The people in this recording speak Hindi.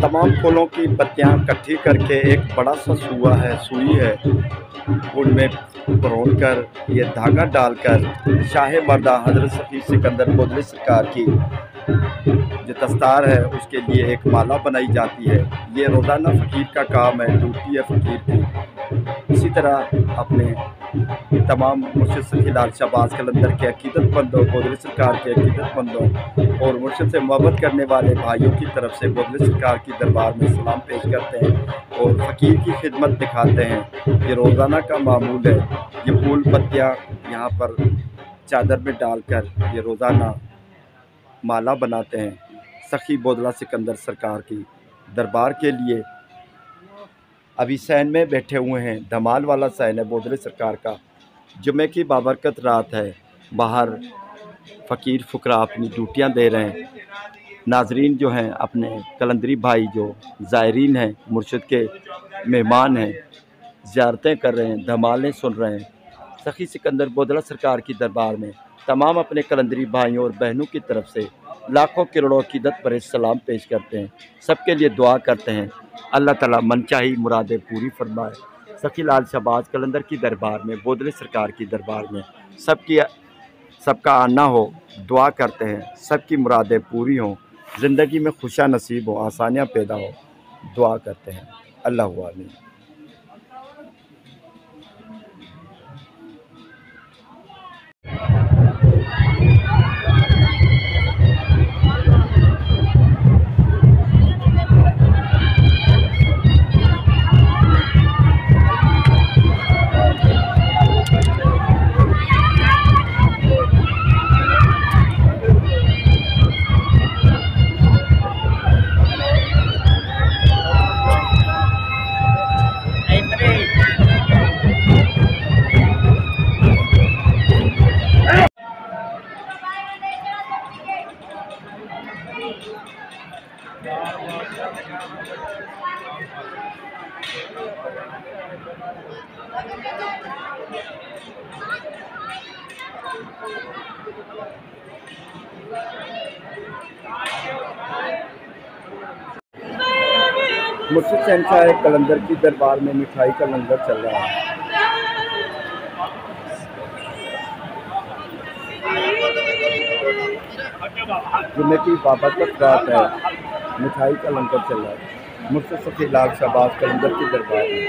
तमाम फूलों की पत्तियाँ इकट्ठी करके एक बड़ा सा सुआ है, सुई है। उनमें परोन कर ये धागा डालकर शाह मर्दा हज़रत सफ़ी सिकंदर बोदले सरकार की जो दस्तार है, उसके लिए एक माला बनाई जाती है। ये रोज़ाना फ़कीर का काम है ड्यूटी है फ़कीर की। इसी तरह अपने तमाम मुर्शद सखी लाल शहबाज कलंदर के अकीदतमंदों बोदले सरकार के अकीदतमंदों और मुर्शद से मोहब्बत करने वाले भाइयों की तरफ़ से बोदले सरकार की दरबार में सलाम पेश करते हैं और फ़कीर की खिदमत दिखाते हैं। ये रोज़ाना का मामूल है। ये फूल पत्तियाँ यहाँ पर चादर में डालकर ये रोज़ाना माला बनाते हैं। सखी बोदला सिकंदर सरकार की दरबार के लिए अभी सैन में बैठे हुए हैं। धमाल वाला सैन है बोदले सरकार का। जुमे की बाबरकत रात है। बाहर फ़कीर फ़ुकरा अपनी ड्यूटियाँ दे रहे हैं। नाजरीन जो हैं, अपने कलंदरी भाई जो ज़ायरीन हैं, मुर्शद के मेहमान हैं, ज़्यारतें कर रहे हैं, धमालें सुन रहे हैं। सखी सिकंदर बोदला सरकार की दरबार में तमाम अपने कलंदरी भाइयों और बहनों की तरफ़ से लाखों करोड़ों की दत पर सलाम पेश करते हैं। सबके लिए दुआ करते हैं। अल्लाह ताला मनचाही मुरादें पूरी फरमाए। सखी लाल शहबाज, कलंदर की दरबार में, बोदले सरकार की दरबार में सबकी, सबका आना हो, दुआ करते हैं। सबकी मुरादें पूरी हों। ज़िंदगी में खुशा नसीब हो, आसानियाँ पैदा हो, दुआ करते हैं। अल्लाह आमीन। मुर्शिद शहनशाह कलंदर की दरबार में मिठाई का लंगर चल रहा है। जुम्मे की बाबत रात है मिठाई का लंगर चल रहा है। मुर्शद सफ़ी लाल शहबाज कलंदर की दरबार में।